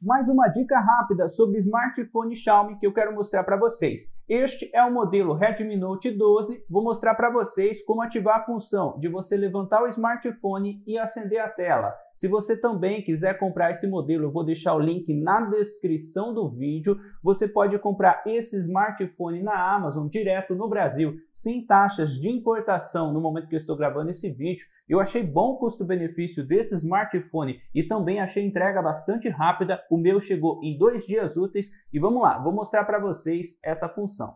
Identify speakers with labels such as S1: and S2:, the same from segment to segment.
S1: Mais uma dica rápida sobre smartphone Xiaomi que eu quero mostrar para vocês. Este é o modelo Redmi Note 12. Vou mostrar para vocês como ativar a função de você levantar o smartphone e acender a tela. Se você também quiser comprar esse modelo, eu vou deixar o link na descrição do vídeo. Você pode comprar esse smartphone na Amazon direto no Brasil, sem taxas de importação no momento que eu estou gravando esse vídeo. Eu achei bom o custo-benefício desse smartphone e também achei entrega bastante rápida. O meu chegou em dois dias úteis e vamos lá, vou mostrar para vocês essa função.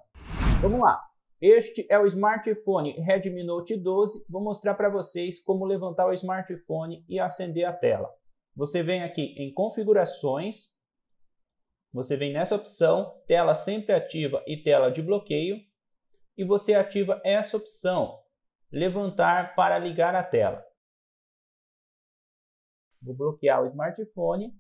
S1: Vamos lá. Este é o smartphone Redmi Note 12. Vou mostrar para vocês como levantar o smartphone e acender a tela. Você vem aqui em configurações, você vem nessa opção, tela sempre ativa e tela de bloqueio, e você ativa essa opção, levantar para ligar a tela. Vou bloquear o smartphone,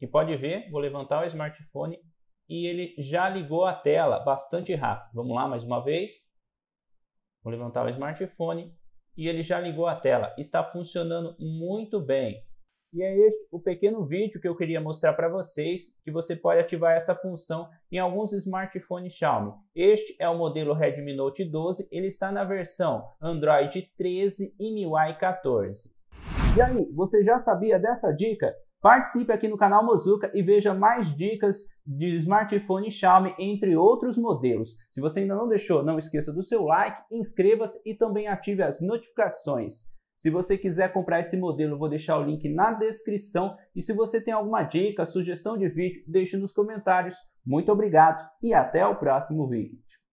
S1: e pode ver, vou levantar o smartphone e ele já ligou a tela bastante rápido. Vamos lá mais uma vez. Vou levantar o smartphone e ele já ligou a tela. Está funcionando muito bem. E é este o pequeno vídeo que eu queria mostrar para vocês, que você pode ativar essa função em alguns smartphones Xiaomi. Este é o modelo Redmi Note 12, ele está na versão Android 13 e MIUI 14. E aí, você já sabia dessa dica? Participe aqui no canal Mozuka e veja mais dicas de smartphone Xiaomi, entre outros modelos. Se você ainda não deixou, não esqueça do seu like, inscreva-se e também ative as notificações. Se você quiser comprar esse modelo, vou deixar o link na descrição. E se você tem alguma dica, sugestão de vídeo, deixe nos comentários. Muito obrigado e até o próximo vídeo.